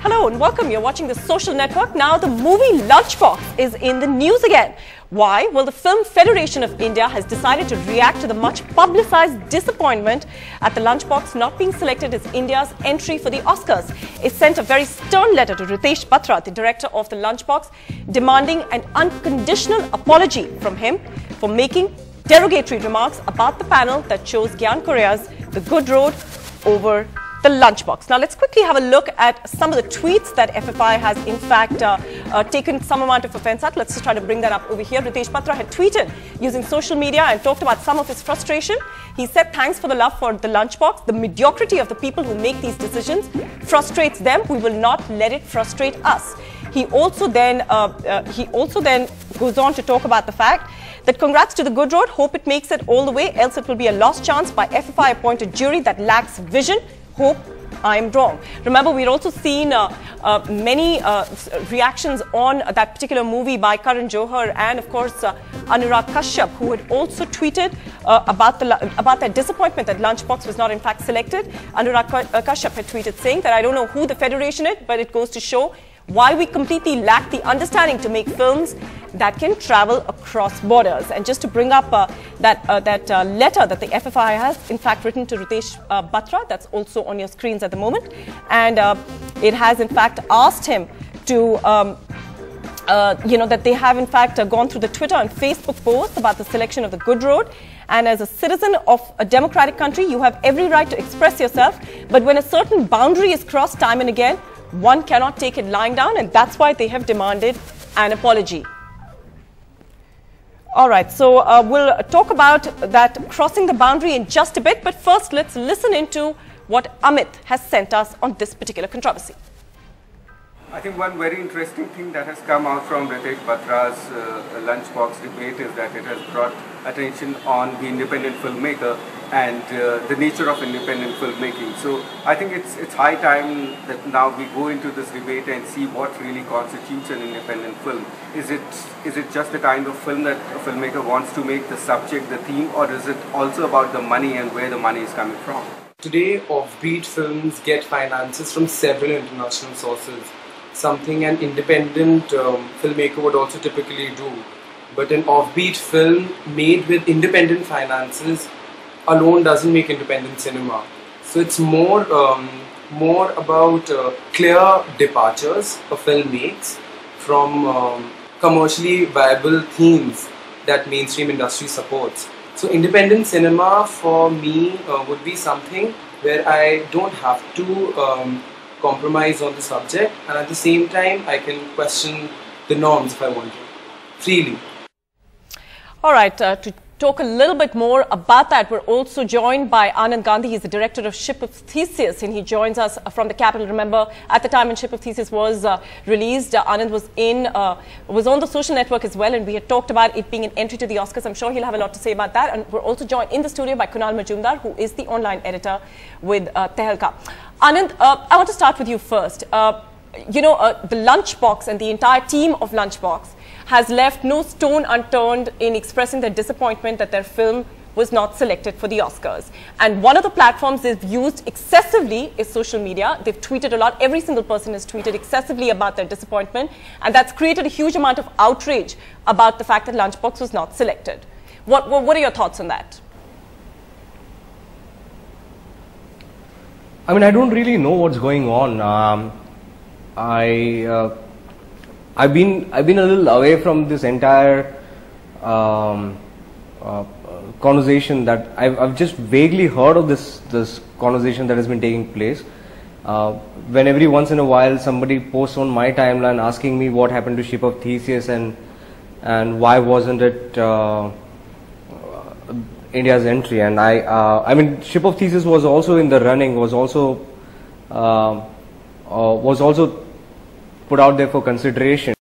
Hello and welcome. You're watching the social network. Now, the movie Lunchbox is in the news again. Why? Well, the Film Federation of India has decided to react to the much publicized disappointment at the Lunchbox not being selected as India's entry for the Oscars. It sent a very stern letter to Ritesh Batra, the director of the Lunchbox, demanding an unconditional apology from him for making derogatory remarks about the panel that chose Gyan Correa's The Good Road over the lunchbox. Now let's quickly have a look at some of the tweets that FFI has in fact uh, uh, taken some amount of offense at. Let's just try to bring that up over here. Ritesh Batra had tweeted using social media and talked about some of his frustration. He said thanks for the love for the lunchbox. The mediocrity of the people who make these decisions frustrates them. We will not let it frustrate us. He also then uh, uh he also then goes on to talk about the fact that congrats to the good road. Hope it makes it all the way, else it will be a lost chance by FFI appointed jury that lacks vision hope I'm wrong. Remember, we'd also seen uh, uh, many uh, reactions on that particular movie by Karan Johar and, of course, uh, Anurag Kashyap, who had also tweeted uh, about, the, about their disappointment that Lunchbox was not, in fact, selected. Anurag uh, Kashyap had tweeted saying that I don't know who the federation is, but it goes to show why we completely lack the understanding to make films that can travel across borders. And just to bring up uh, that, uh, that uh, letter that the FFI has, in fact, written to Ritesh uh, Batra, that's also on your screens at the moment. And uh, it has, in fact, asked him to. Um, uh, you know, that they have in fact uh, gone through the Twitter and Facebook posts about the selection of the good road. And as a citizen of a democratic country, you have every right to express yourself. But when a certain boundary is crossed time and again, one cannot take it lying down, and that's why they have demanded an apology. All right, so uh, we'll talk about that crossing the boundary in just a bit, but first let's listen into what Amit has sent us on this particular controversy. I think one very interesting thing that has come out from Ritesh Batra's uh, lunchbox debate is that it has brought attention on the independent filmmaker and uh, the nature of independent filmmaking. So I think it's it's high time that now we go into this debate and see what really constitutes an independent film. Is it is it just the kind of film that a filmmaker wants to make the subject the theme, or is it also about the money and where the money is coming from? Today, offbeat films get finances from several international sources. Something an independent um, filmmaker would also typically do. But an offbeat film made with independent finances alone doesn't make independent cinema. So it's more um, more about uh, clear departures a film makes from um, commercially viable themes that mainstream industry supports. So independent cinema for me uh, would be something where I don't have to um, compromise on the subject and at the same time I can question the norms if I want to freely. All right, uh, to talk a little bit more about that, we're also joined by Anand Gandhi. He's the director of Ship of Theseus, and he joins us from the capital. Remember, at the time when Ship of Theseus was uh, released, uh, Anand was in uh, was on the social network as well, and we had talked about it being an entry to the Oscars. I'm sure he'll have a lot to say about that. And we're also joined in the studio by Kunal Majumdar, who is the online editor with uh, Tehelka. Anand, uh, I want to start with you first. Uh, you know, uh, the Lunchbox and the entire team of Lunchbox has left no stone unturned in expressing their disappointment that their film was not selected for the Oscars. And one of the platforms they've used excessively is social media. They've tweeted a lot. Every single person has tweeted excessively about their disappointment. And that's created a huge amount of outrage about the fact that Lunchbox was not selected. What, what are your thoughts on that? I mean, I don't really know what's going on. Um, I uh, I've been I've been a little away from this entire um, uh, conversation that I've, I've just vaguely heard of this this conversation that has been taking place. Uh, when every once in a while somebody posts on my timeline asking me what happened to Ship of Theseus and and why wasn't it uh, India's entry and I uh, I mean Ship of Theseus was also in the running was also uh, uh, was also put out there for consideration.